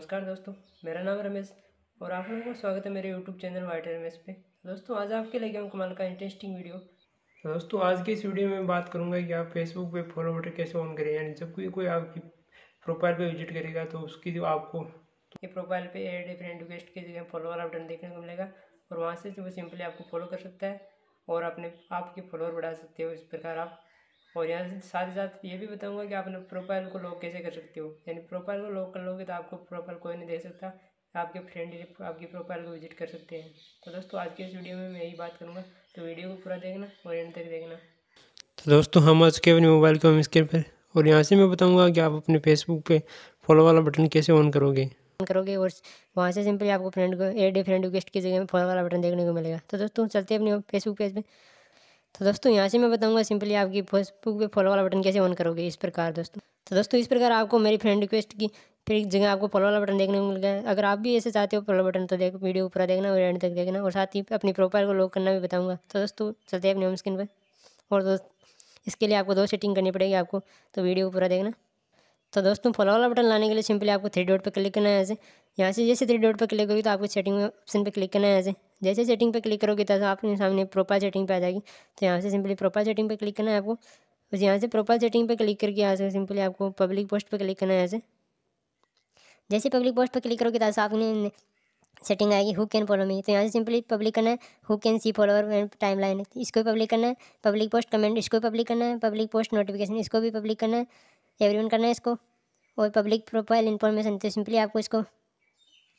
नमस्कार दोस्तों मेरा नाम रमेश और आप लोगों को स्वागत है मेरे यूट्यूब चैनल वाइट रमेश पे। दोस्तों आज आपके लिए हम कमाल का इंटरेस्टिंग वीडियो दोस्तों आज की इस वीडियो में बात करूँगा कि आप फेसबुक पे फॉलो बटन कैसे ऑन करें यानी जब कोई कोई आपकी प्रोफ़ाइल पे विज़िट करेगा तो उसकी जो आपको ये प्रोफ़ाइल पे एड फ्रेंड रिक्वेस्ट की जगह फॉलो वाला बटन देखने को मिलेगा और वहाँ से वो सिंपली आपको फॉलो कर सकता है और अपने आपके फॉलोअर बढ़ा सकते हो। इस प्रकार आप और यहाँ से साथ ही साथ ये भी बताऊँगा कि आप अपने प्रोफ़ाइल को लॉक कैसे कर सकते हो? यानी प्रोफ़ाइल को लॉक कर लोगे तो आपको प्रोफ़ाइल कोई नहीं देख सकता। आपके फ्रेंड आपकी प्रोफ़ाइल को विज़िट कर सकते हैं। तो दोस्तों आज के इस वीडियो में मैं यही बात करूँगा। तो वीडियो को पूरा देखना और एंड तक देखना। तो दोस्तों हम आज के अपने मोबाइल के होम स्क्रीन पर और यहाँ से मैं बताऊँगा कि आप अपने फेसबुक पे फॉलो वाला बटन कैसे ऑन करोगे। करोगे और वहाँ से सिंपली आपको फ्रेंड को एड फ्रेंड रिक्वेस्ट की जगह में फॉलो वाला बटन देखने को मिलेगा। तो दोस्तों चलते हैं अपने फेसबुक पेज पे। तो दोस्तों, यहाँ से मैं बताऊँगा सिंपली आपकी फेसबुक पे फॉलो वाला बटन कैसे ऑन करोगे इस प्रकार दोस्तों। तो दोस्तों, इस प्रकार आपको मेरी फ्रेंड रिक्वेस्ट की फिर एक जगह आपको फॉलो वाला बटन देखने को मिल गया अगर आप भी ऐसे चाहते हो फॉलो बटन तो देखो वीडियो पूरा देखना और एंड तक देखना और साथ ही अपनी प्रोफ़ाइल को लॉक करना भी बताऊँगा। तो दोस्तों, चलते हैं अपने होम स्क्रीन पर। और दोस्त, इसके लिए आपको दो सेटिंग करनी पड़ेगी आपको तो वीडियो पूरा देखना। तो दोस्तों फॉलो वाला बटन लाने के लिए सिंपली आपको थ्री डॉट पर क्लिक करना है ऐसे। यहाँ से जैसे थ्री डॉट पर क्लिक करोगे तो आपको सेटिंग ऑप्शन पर क्लिक करना है ऐसे। जैसे सेटिंग पर क्लिक करोगे तो आपके सामने प्रोफ़ाइल सेटिंग पे आ जाएगी। तो यहाँ से सिंपली प्रोफ़ाइल सेटिंग पर क्लिक करना है आपको। बस यहाँ से प्रोफ़ाइल सेटिंग पर क्लिक करके यहाँ से सिंपली आपको पब्लिक पोस्ट पर क्लिक करना है ऐसे। जैसे पब्लिक पोस्ट पर क्लिक करोगे तो आपने सेटिंग आएगी हु कैन फॉलो मी तो यहाँ से सिंपली पब्लिक करना है। Who can see follower and timeline इसको भी पब्लिक करना है। पब्लिक पोस्ट कमेंट इसको भी पब्लिक करना है। पब्लिक पोस्ट नोटिफिकेशन इसको भी पब्लिक करना है। एवरीवन करना है इसको। और पब्लिक प्रोफ़ाइल इन्फॉर्मेशन तो सिंपली आपको इसको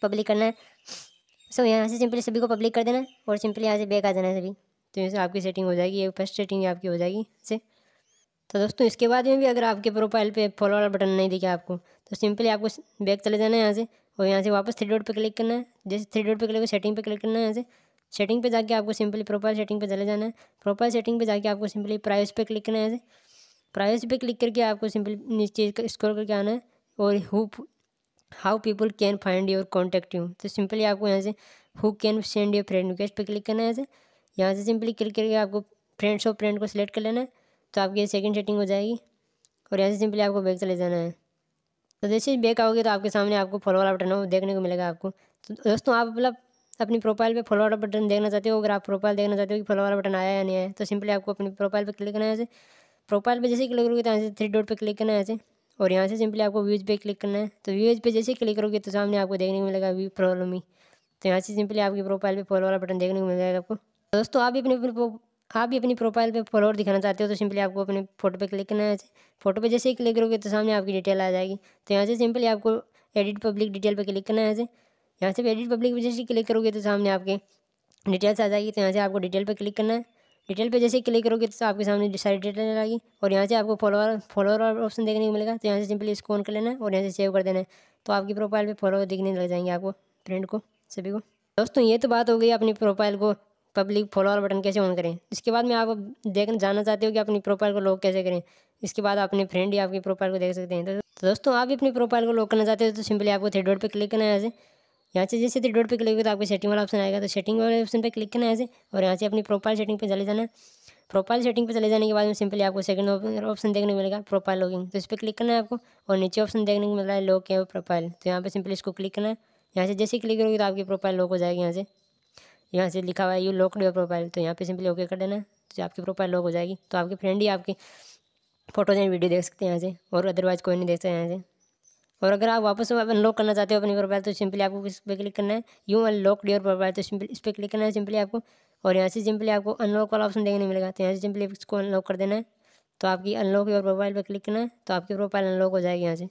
पब्लिक करना है। सो यहाँ से सिंपली सभी को पब्लिक कर देना है और सिंपली यहाँ से बैक आ जाना है सभी। तो यहाँ से आपकी सेटिंग हो जाएगी, ये फ़र्स्ट सेटिंग आपकी हो जाएगी से। तो दोस्तों, इसके बाद में भी अगर आपके प्रोफ़ाइल पे वाला बटन नहीं दिखे आपको तो सिंपली आपको बैक चले जाना है यहाँ से। और यहाँ से वापस थ्री डॉट पर क्लिक करना है। जैसे थ्री डॉट पर क्लिक सेटिंग पर क्लिक करना है यहाँ से। सेटिंग पे जाके आपको सिंपली प्रोफ़ाइल सेटिंग पे चले जाना है। प्रोफ़ाइल सेटिंग पे जाके आपको सिंपली प्राइस पे क्लिक करना है ऐसे प्राइस पे क्लिक करके आपको सिंपली नीचे स्क्रॉल करके आना है और who how people can find your contact you तो सिंपली आपको यहाँ से who can send your friend request पे क्लिक करना है ऐसे। यहाँ से सिंपली क्लिक करके आपको फ्रेंड्स ऑफ़ फ्रेंड को सिलेक्ट कर लेना है तो आपकी सेकंड सेटिंग हो जाएगी। और यहाँ से सिंपली आपको बैक चले जाना है। तो जैसे ही बैक आओगे तो आपके सामने आपको फॉलो वाला बटन हो देखने को मिलेगा आपको। तो दोस्तों, आप मतलब अपनी प्रोफ़ाइल पे वाला बटन देखना चाहते हो, अगर आप प्रोफ़ाइल देखना चाहते हो कि फॉलो वाला बटन आया या नहीं आया तो सिंपली आपको अपनी प्रोफ़ाइल पे क्लिक करना है प्रोफ़ाइल पे जैसे क्लिक करोगे तो यहाँ से थ्री डॉट पे क्लिक करना है ऐसे। और यहाँ से सिंपली आपको व्यूज़ पे क्लिक करना है। तो व्यूज़ पे जैसे क्लिक करोगे तो सामने आपको देखने को मिलेगा व्यू प्रॉब्लम ही तो यहाँ से सिंपली आपकी प्रोफ़ाइल पे फॉलो वाला बटन देखने को मिल जाएगा आपको। तो दोस्तों, आप भी अपने आप भी अपनी प्रोफ़ाइल पे फॉलोअर दिखाना चाहते हो तो सिंपली आपको अपने फ़ोटो पे क्लिक करना है फ़ोटो पे जैसे ही क्लिक करोगे तो सामने आपकी डिटेल आ जाएगी। तो यहाँ से सिंपली आपको एडिट पब्लिक डिटेल पे क्लिक करना है ऐसे। यहाँ से एडिट पब्लिक पे जैसे क्लिक करोगे तो सामने आपके डिटेल्स आ जाएगी। तो यहाँ से आपको डिटेल पर क्लिक करना है। डिटेल पे जैसे क्लिक करोगे तो आपके सामने सारी डिटेल आएगी और यहाँ से आपको फॉलोअर फॉलोअर ऑप्शन देखने को मिलेगा। तो यहाँ से सिंपली इसको ऑन कर लेना है और यहाँ से सेव कर देना है। तो आपकी प्रोफ़ाइल पर फॉलोअर दिखने लग जाएँगे आपको फ्रेंड को, सभी को। दोस्तों, ये तो बात हो गई अपनी प्रोफ़ाइल को पब्लिक फॉलोअर बटन कैसे ऑन करें। इसके बाद में आप देखना, जानना चाहते हो कि अपनी प्रोफ़ाइल को लॉक कैसे करें। इसके बाद अपने फ्रेंड या आपकी प्रोफ़ाइल को देख सकते हैं। तो दोस्तों, आप भी अपनी प्रोफ़ाइल को लॉक करना चाहते हो तो सिंपली आपको थ्री डॉट पर क्लिक करना है ऐसे यहाँ से जैसे डॉट पर क्लिक करो तो आपको सेटिंग वाला ऑप्शन आएगा। तो सेटिंग वाले ऑप्शन पर क्लिक करना है ऐसे। और यहाँ से अपनी प्रोफ़ाइल सेटिंग पर चले जाना। है प्रोफ़ाइल सेटिंग पे चले जाने के बाद में सिंपली आपको सेकंड ऑप्शन देखने को मिलेगा प्रोफ़ाइल लॉगिंग तो इस पर क्लिक करना है आपको और नीचे ऑप्शन देखने को मिल रहा है लॉक है प्रोफ़ाइल तो यहाँ पे सिंपली इसको क्लिक करना है। यहाँ से जैसे क्लिक करोगे तो आपकी प्रोफ़ाइल लॉक हो जाएगी यहाँ से। यहाँ से लिखा हुआ है यू लॉक योर प्रोफ़ाइल तो यहाँ पर सिंपली ओके कर देना। तो आपकी प्रोफ़ाइल लॉक हो जाएगी तो आपके फ्रेंड ही आपकी फ़ोटोज़ एंड वीडियो देख सकते हैं यहाँ से। और अदरवाइज़ कोई नहीं देख सकता यहाँ से। और अगर आप वापस अनलॉक करना चाहते हो अपनी प्रोफ़ाइल तो सिंपली आपको इस पर क्लिक करना है? यू अनलॉक योर प्रोफ़ाइल तो सिंपली इस पर क्लिक करना है सिंपली आपको। और यहाँ से सिंपली आपको अनलॉक वाला ऑप्शन देखने मिलेगा। तो यहाँ से सिंपली इसको अनलॉक कर देना है। तो आपकी अनलॉक योर प्रोफ़ाइल पर क्लिक करना है तो आपकी प्रोफ़ाइल अनलॉक हो जाएगी यहाँ से।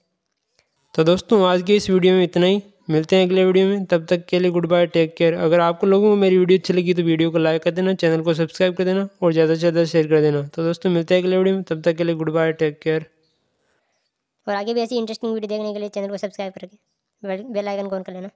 तो दोस्तों, आज की इस वीडियो में इतना ही। मिलते हैं अगले वीडियो में। तब तक के लिए गुड बाय टेक केयर अगर आपको लोगों को मेरी वीडियो अच्छी लगी तो वीडियो को लाइक कर देना चैनल को सब्सक्राइब कर देना और ज़्यादा से ज़्यादा शेयर कर देना। तो दोस्तों, मिलते हैं अगले वीडियो में। तब तक के लिए गुड बाय टेक केयर और आगे भी ऐसी इंटरेस्टिंग वीडियो देखने के लिए चैनल को सब्सक्राइब करके बेल आइकन को ऑन कर लेना।